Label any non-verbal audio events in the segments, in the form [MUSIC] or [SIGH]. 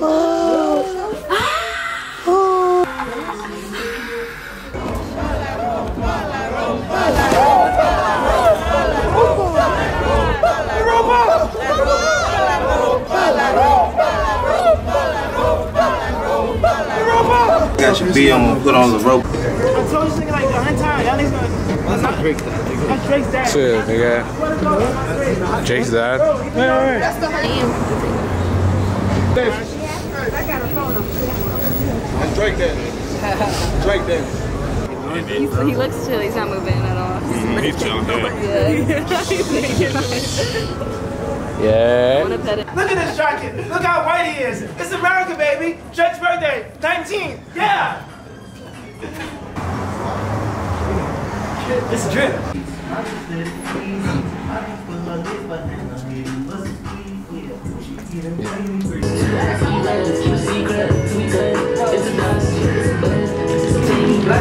Got your B, I'm gonna put on the rope. I told you this nigga like the time. Y'all niggas gonna. Let's not break that. That's Drake's dad. Shit, nigga. Jake's dad. And Drake that. Drake that. He's, he looks chill. He's not moving at all. Mm-hmm. He's [LAUGHS] chilling there. Yeah. [LAUGHS] Yeah. [LAUGHS] Wanna pet it? Look at this jacket. Look how white he is. It's America, baby. Drake's birthday, 19. Yeah. It's drip.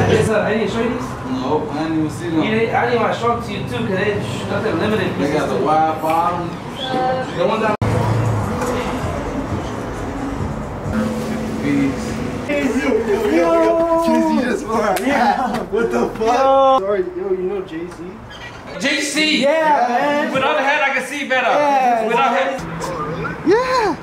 Yes, sir. I need to show you these. Nope, I didn't even see You them. need, I need to show them to you too, cause they nothing limited. They got the wide bottom. The ones that Beats. Sorry, yo, you know Jay Z. JC. Yeah, man. Without the hat, I can see better. Yeah. Without hat. Yeah.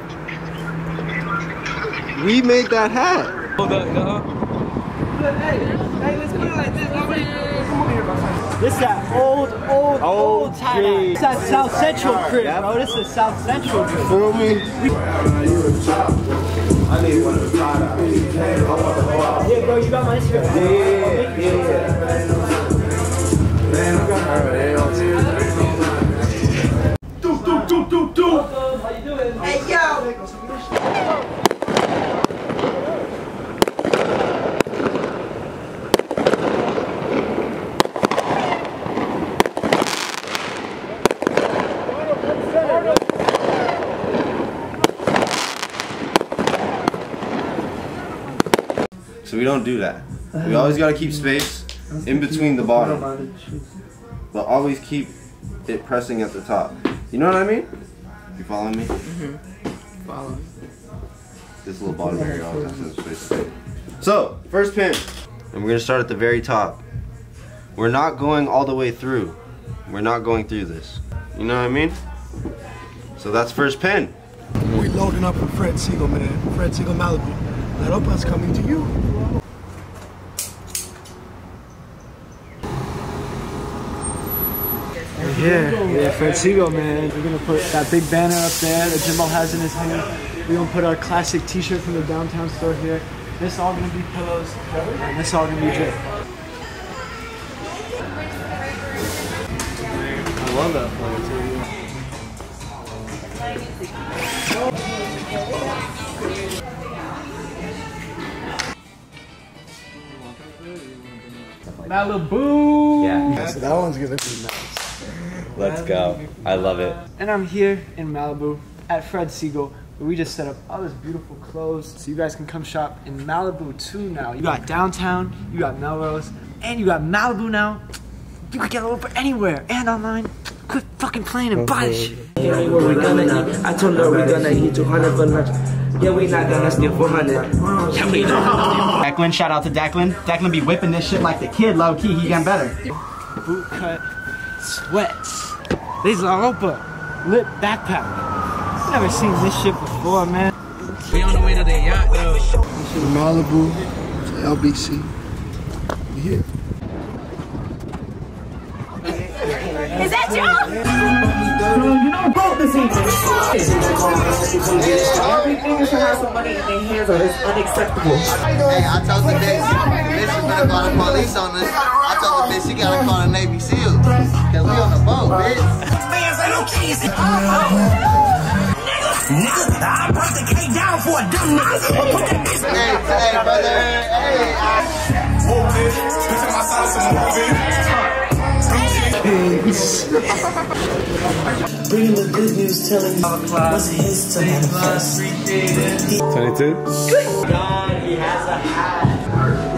We made that hat. Oh, Hold up. Uh-huh. Hey, hey, let's put it like this. Nobody, come over here, bro. This that old, old, oh, old tie dye. It's that South Central crib, bro. This is South Central crib. Feel me? I need one of the Yeah, bro, you got my Instagram. Yeah, yeah, yeah. Don't do that. We always gotta keep space in between the bottom. But always keep it pressing at the top. You know what I mean? You following me? Mm-hmm. Follow. This little bottom area always has some space. So, first pin. And we're gonna start at the very top. We're not going all the way through. We're not going through this. You know what I mean? So that's first pin. We loading up with Fred Segal, man. Fred Segal Malibu. La Ropa's coming to you. Yeah, yeah, Fred Segal, man. We're gonna put that big banner up there that Jimbo has in his hand. We're gonna put our classic T-shirt from the downtown store here. This all gonna be pillows, and this all gonna be drip. I love that place. Malibu. Yeah. So that one's gonna be nice. Let's go. I love it. And I'm here in Malibu at Fred Segal, where we just set up all this beautiful clothes. So you guys can come shop in Malibu too now. You got downtown, you got Melrose, and you got Malibu now. You can get a for anywhere and online. Quit fucking playing and buy this shit. Yeah, what we gonna eat? I told her we're gonna eat 200 for lunch. Yeah, we not gonna steal 400. Yeah, we not. Declan, shout out to Declan. Declan be whipping this shit like the kid, low key. He getting better. Boot cut, sweats. These are Opa, lip backpack. Never seen this shit before, man. We on the way to the yacht, though. From Malibu to LBC. We here. Is that you? Everything is to have some money in their hands or it's unacceptable. Hey, I told you bitch, bitch was gonna call the police on us. Nigga, I break the cake down for a dumb nigga. Hey, hey, brother, hey. I- Bringing the good news, telling you what's his to manifest. 22?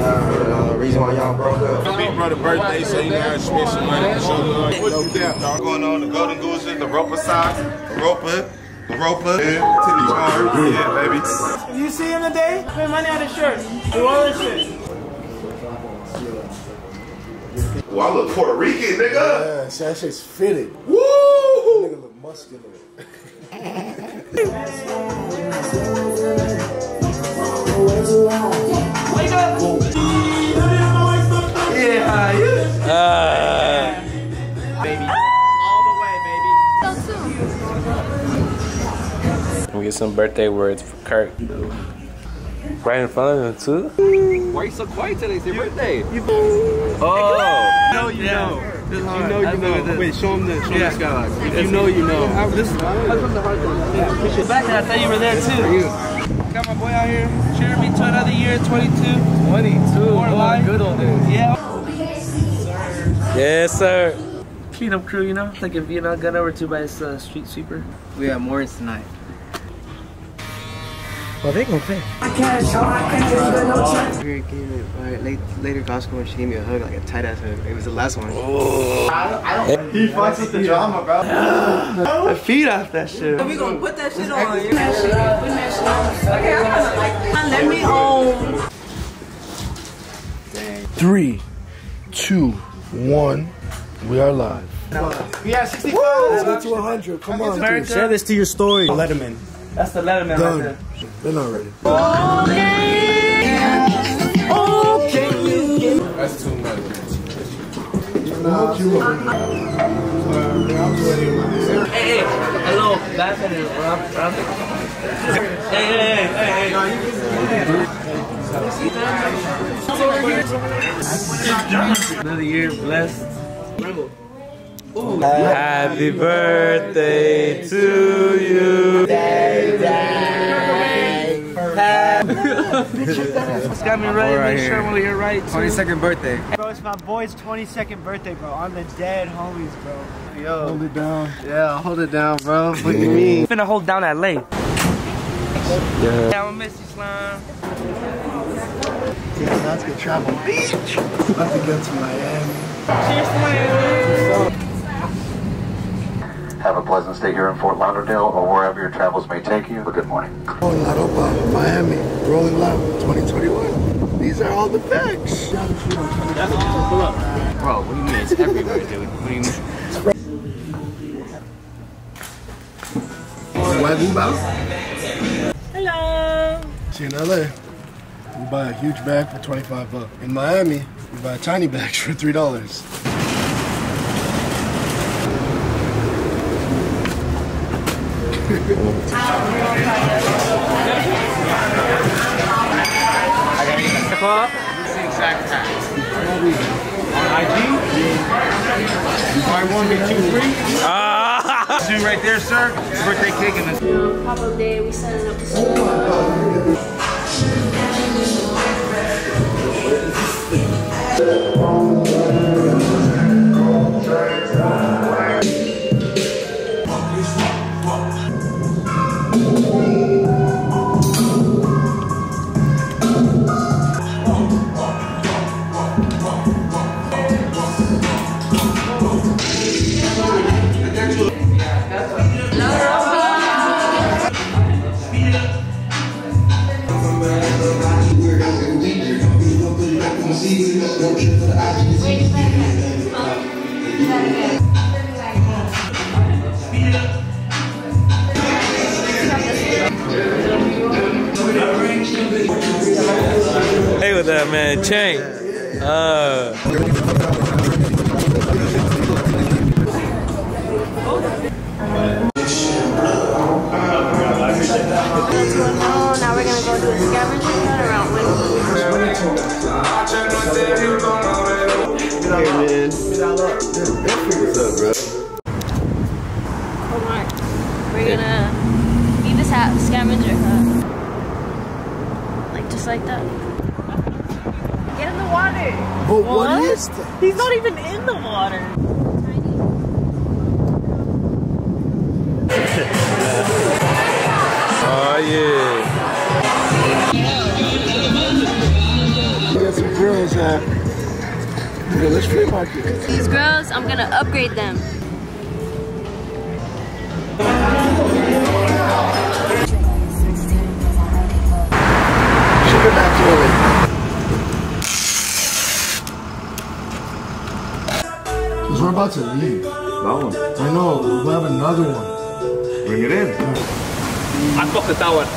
Uh, reason why y'all broke up. Big brother birthday, so you gotta spend some money to show love. What you got? Going on the Golden Gooses, the Roper socks, the Roper, Europa. Yeah, titty bar. Yeah, baby. If you see him today, put money on his shirt. Do all this shit. Well, I look Puerto Rican, nigga. Yeah, see, that shit's fitted. Woo! That Nigga look muscular. Yeah, you. Baby. Ah. Get some birthday words for Kurt. Right in front of him too. Why are you so quiet today? It's your birthday. Oh. You know, you know. You know, you know. Wait, show him the, show him the skyline. If you know, you know. This, Back there, I thought you were there too. Got my boy out here, cheering me to another year, 22. 22. More life. Good old days. Yeah. Yes, sir. Cleanup crew, you know, like a Vietnam gun over to by this uh, street sweeper. We have more tonight. Well, they gonna pay. We gave me uh, late, later Costco when she gave me a hug, like a tight ass hug. It was the last one. He fucks with the drama, bro. I feed off that shit. We gonna put that shit on. You mash it up. We mash up. Okay, I'm gonna like. Let me own. Three, two, one. We are live. We have 65. Let's get to 100. Come on, dude. Share this to your story. Letterman. That's the Letterman right Done. there. They're not ready. That's too much. Hey, hey, hello, back in it. Rob, Rob. Hey, hey, hey, hey. Another year blessed. Happy birthday to you. It's got me ready. Right Make sure here. I'm here right. 22nd birthday. Bro, it's my boy's 22nd birthday, bro. I'm the dead homies, bro. Yo. Hold it down. Yeah, hold it down, bro. What do you mean? Finna hold down that lane. Yeah. Yeah, I'm gonna miss you, slime. Yeah, that's good travel. Beach. About to get to Miami. Cheers, slime. Have a pleasant stay here in Fort Lauderdale or wherever your travels may take you. Good morning. Rolling Loud Opa, Miami. Rolling Loud 2021. These are all the facts. Bro, what do you mean? It's everywhere, dude. What do you mean? Why move out? Hello. See in LA, you buy a huge bag for 25 bucks. In Miami, you buy tiny bags for $3. This is the exact tax. On IG, get two. Ah. Dude, right there, sir. Birthday cake and this. Pop-up day, we set it up to school. With that man, Uh. Oh, now we're gonna go do a scavenger hunt around Oh my. We're gonna eat this hat scavenger hunt. Like just like that. Get in the water. But what is that? He's not even in the water. [LAUGHS] Oh yeah. We got some grills at the Village Flea Market. These girls, I'm gonna upgrade them. About to leave. That one. I know, we'll have another one. Bring it in. I fucked with that one.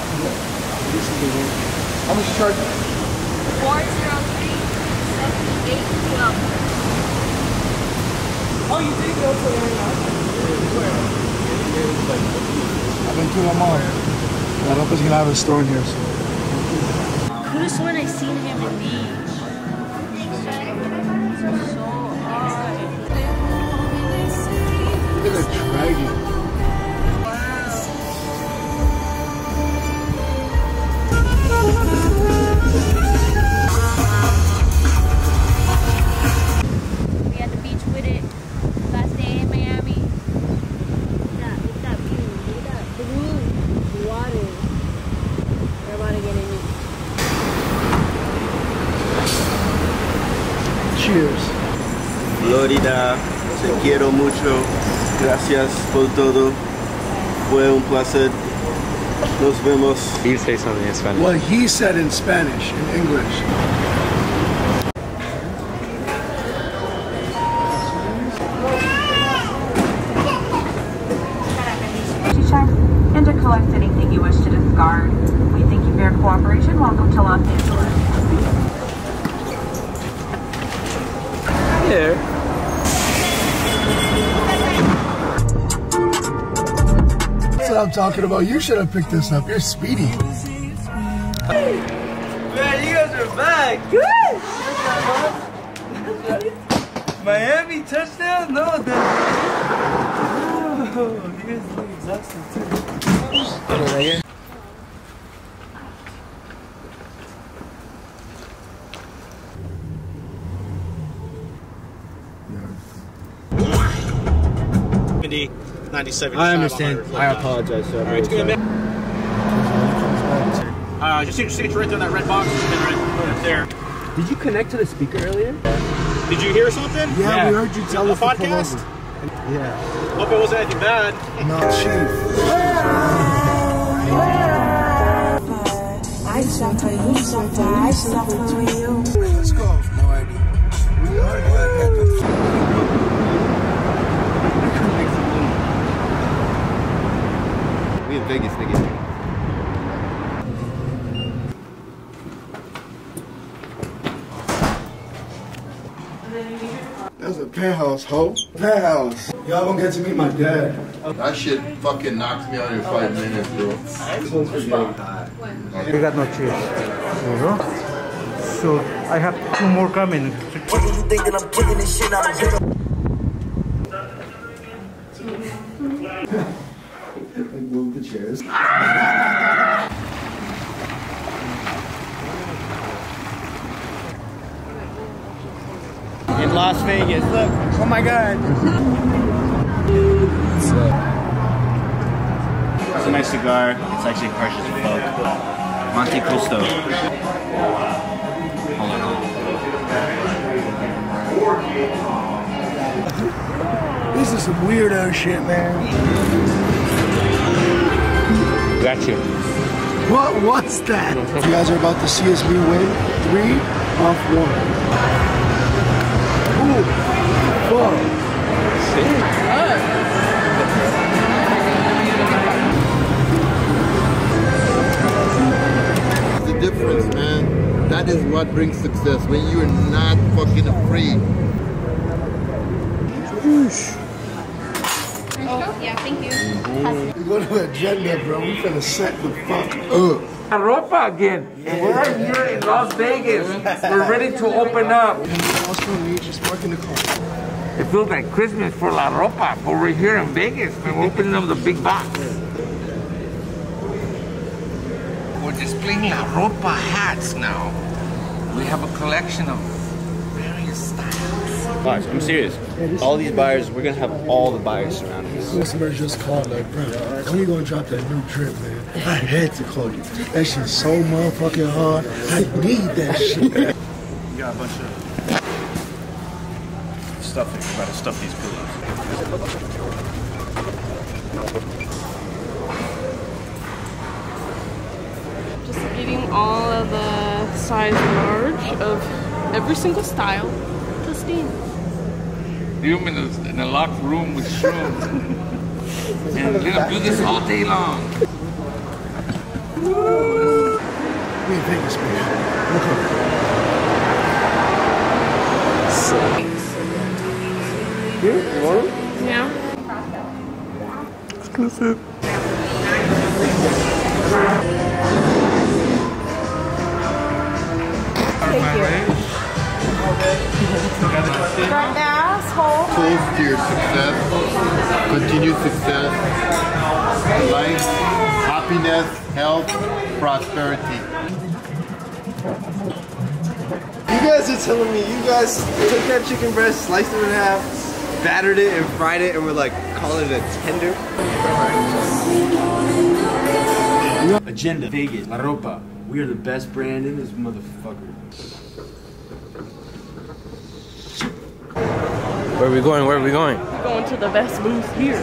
How much you charge? 403 Oh, you did go to I've been to my mom. I don't think he's gonna have a store in here. So. Could have sworn I seen him in these. Por todo. Fue un placer. Nos vemos. You say something in Spanish. What he said in Spanish, in English. I'm talking about. You should have picked this up. You're speedy. Man, you guys are back. Good. Miami touchdown? No, the. Oh, you guys look exhausted too. I understand. I apologize, sir. Alright, it's good, man. Uh, just see your right there in that red box. It's been right, right there. Did you connect to the speaker earlier? Did you hear something? Yeah, we heard you tell The us to pull podcast? Yeah. Hope it wasn't anything bad. No, chief. I suffer, you suffer, I suffer, you. Let's go. No idea. We in Vegas, nigga. That's a penthouse, ho. Penthouse. Y'all gonna get to meet my dad. That shit fucking knocks me out in five minutes, bro. We got no cheers. Uh-huh. So I have two more coming. What do you think that I'm kicking this shit out of [LAUGHS] here? Move the chairs. In Las Vegas. Look. Oh my God. It's a nice cigar. It's actually precious as fuck. Montecristo. Hold on, hold on. This is some weirdo shit, man. Got you. What was that? you guys are about to see us win three off one. Ooh, fuck. the difference, man. That is what brings success when you're not fucking afraid. Oh, yeah, thank you. We go to agenda, bro. We finna set the fuck up. Ropa again. And we're right here in Las Vegas. We're ready to open up. Also, me just parking the car. It feels like Christmas for La Ropa, but we're here in Vegas and we're opening up the big box. We're displaying La Ropa hats now. We have a collection of various styles. Guys, I'm serious. All these buyers, we're gonna have all the buyers surrounding us. Customer just called like, bro, when you gonna drop that new drip, man? I had to call you. That shit's so motherfucking hard. I need that shit. [LAUGHS] You got a bunch of stuff We're about to stuff these pillows. Just getting all of the size large of every single style. Justine. Leave him in a, in a locked room with shrooms. and let him do this all day long. We in Vegas, man. Look up. Here? You want them? Yeah. Exclusive. Thank you. Front asshole. Tools to your success, continued success, life, happiness, health, prosperity. You guys are telling me you guys took that chicken breast, sliced it in half, battered it, and fried it, and we're like calling it a tender? Agenda Vegas, La Ropa. We are the best brand in this motherfucker. Where are we going? Where are we going? We're Going to the best booth here.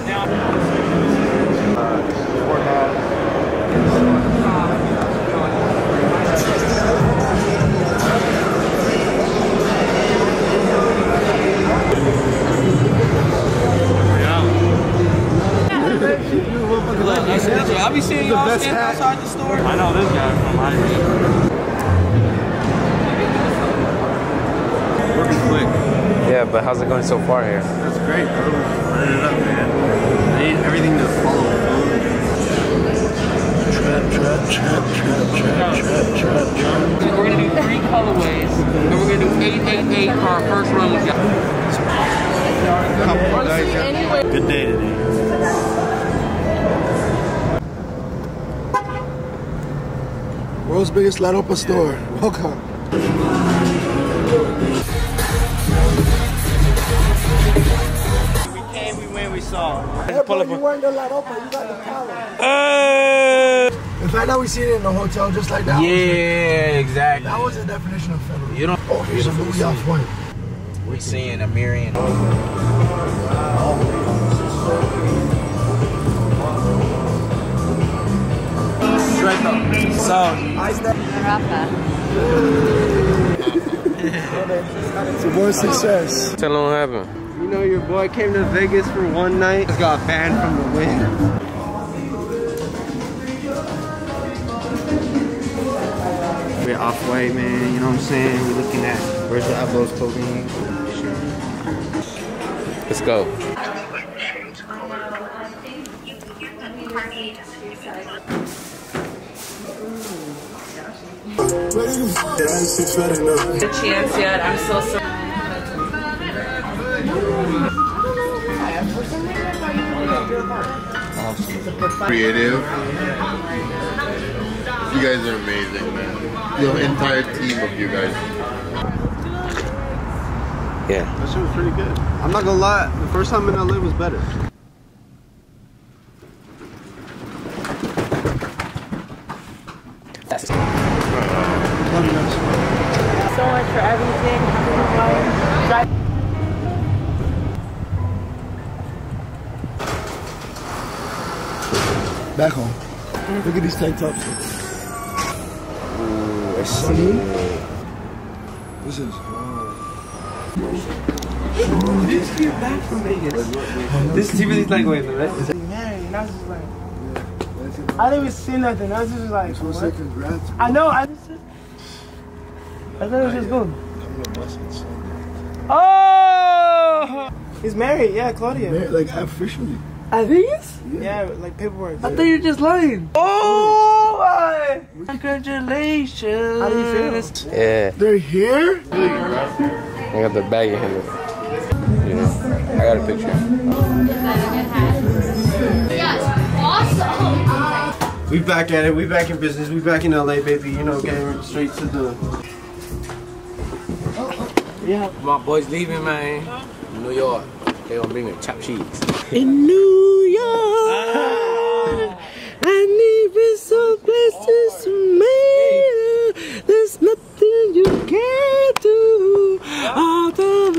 I'll be seeing y'all standing outside but how's it going so far here? That's great, bro. Running it up, man. I need everything to follow food. Trap, trap, trap, trap, trap, trap, trap, trap. We're gonna do three colorways, and we're gonna do 888 for our first run with y'all. Good day today. World's biggest La Ropa store. Welcome. Saw. Yeah, bro, you weren't the La Ropa, you got the power. In fact, now we see it in the hotel just like that. Yeah, exactly. That was the definition of federal. You don't. Oh, here's a Louis off-white. We seeing a Marion. Straight up. So, [LAUGHS] It's a boy success. Tell them what happened. You know your boy came to Vegas for one night, just got banned from the Wynn. We're off-white, man, you know what I'm saying? We're looking at Virgil Abloh's clothing. Let's go. The chance yet. I'm so sorry. Creative. You guys are amazing, man. The entire team of you guys. Yeah. That shit was pretty good. I'm not gonna lie, the first time in LA was better. Back home. Look at these tank tops. Ooh, I see. This is. This came back from Vegas. This TV is really like, wait, right? Man, and I was just like, I didn't even see nothing. I was just like, So what? say congrats. I know. I just, I thought it was just good. Oh, he's married. Yeah, Claudia. Man, like officially. I think it's yeah, like paperwork. I thought you were just lying. Oh, my. Congratulations. How do you feel? Yeah. They're here? I got the bag in him. Yeah. I got a picture. We back at it, we back in business, we back in LA, baby. You know, getting straight to the. Yeah. My boys leaving, man. New York. They want to bring a chap cheese. In New York, ah! need even so to made, there's nothing you can do out of